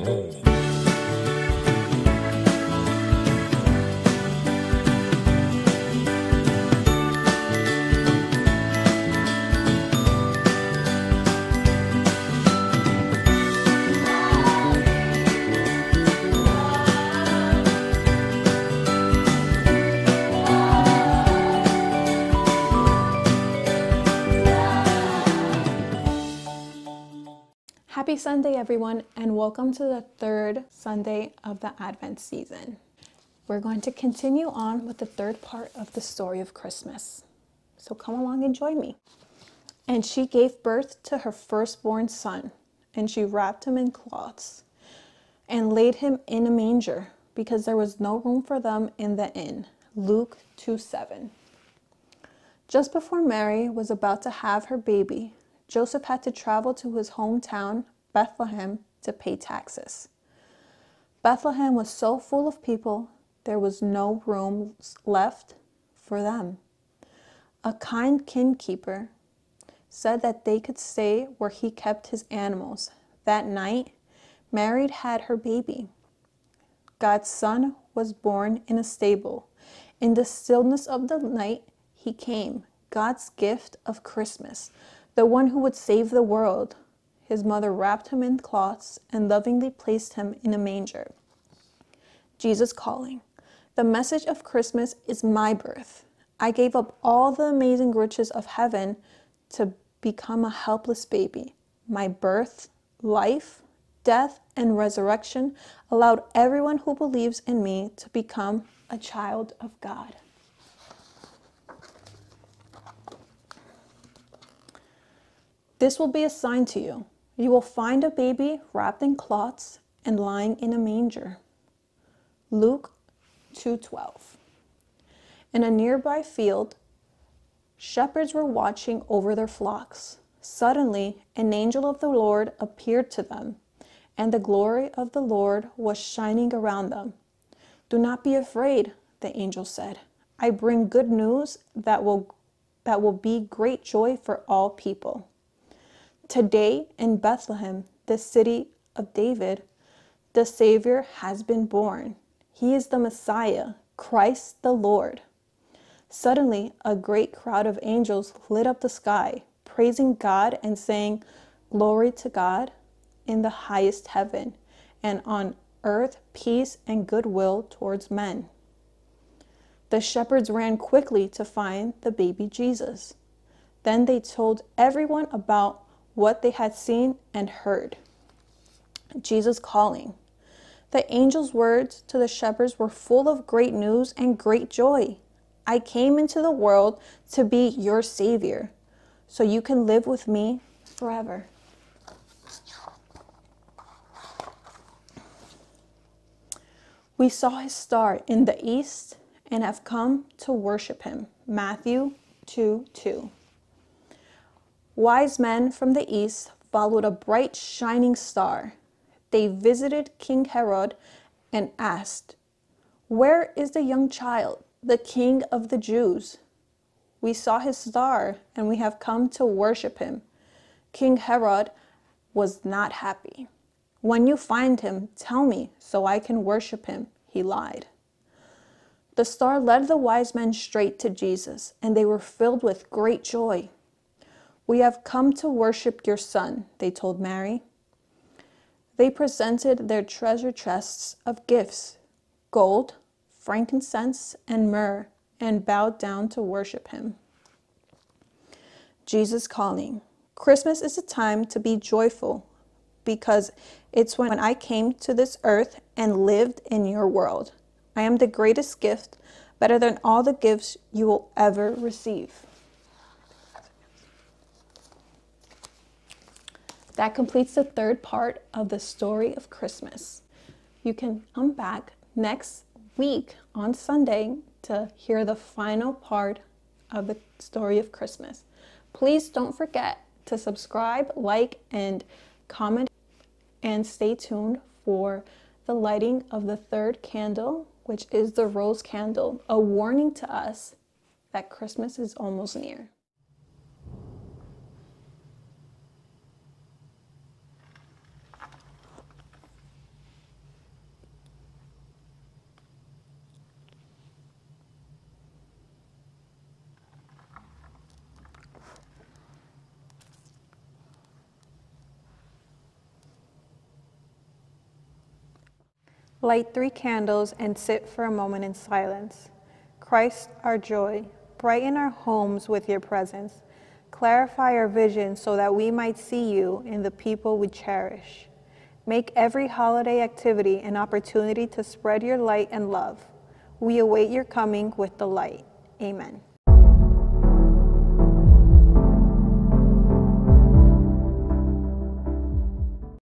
Mm-hmm. Happy Sunday, everyone, and welcome to the third Sunday of the Advent season. We're going to continue on with the third part of the story of Christmas. So come along and join me. And she gave birth to her firstborn son, and she wrapped him in cloths and laid him in a manger because there was no room for them in the inn. Luke 2 7. Just before Mary was about to have her baby, Joseph had to travel to his hometown, Bethlehem, to pay taxes. Bethlehem was so full of people, there was no room left for them. A kind innkeeper said that they could stay where he kept his animals. That night, Mary had her baby. God's son was born in a stable. In the stillness of the night, he came, God's gift of Christmas, the one who would save the world. His mother wrapped him in cloths and lovingly placed him in a manger. Jesus calling. The message of Christmas is my birth. I gave up all the amazing riches of heaven to become a helpless baby. My birth, life, death, and resurrection allowed everyone who believes in me to become a child of God. This will be a sign to you. You will find a baby wrapped in cloths and lying in a manger. Luke 2:12. In a nearby field, shepherds were watching over their flocks. Suddenly, an angel of the Lord appeared to them, and the glory of the Lord was shining around them. Do not be afraid, the angel said. I bring good news that will that will be great joy for all people. Today in Bethlehem, the city of David, the Savior has been born. He is the Messiah, Christ the Lord. Suddenly, a great crowd of angels lit up the sky, praising God and saying, Glory to God in the highest heaven, and on earth peace and goodwill towards men. The shepherds ran quickly to find the baby Jesus. Then they told everyone about what they had seen and heard. Jesus calling. The angel's words to the shepherds were full of great news and great joy. I came into the world to be your Savior, so you can live with me forever. We saw his star in the east and have come to worship him. Matthew 2 2. Wise men from the east followed a bright shining star. They visited King Herod and asked, Where is the young child, the king of the Jews? We saw his star and we have come to worship him. King Herod was not happy. When you find him, tell me so I can worship him, he lied. The star led the wise men straight to Jesus, and they were filled with great joy. We have come to worship your son, they told Mary. They presented their treasure chests of gifts, gold, frankincense, and myrrh, and bowed down to worship him. Jesus calling. Christmas is a time to be joyful because it's when I came to this earth and lived in your world. I am the greatest gift, better than all the gifts you will ever receive. That completes the third part of the story of Christmas. You can come back next week on Sunday to hear the final part of the story of Christmas. Please don't forget to subscribe, like, and comment, and stay tuned for the lighting of the third candle, which is the rose candle, a warning to us that Christmas is almost near. Light three candles and sit for a moment in silence. Christ, our joy, brighten our homes with your presence. Clarify our vision so that we might see you in the people we cherish. Make every holiday activity an opportunity to spread your light and love. We await your coming with delight. Amen.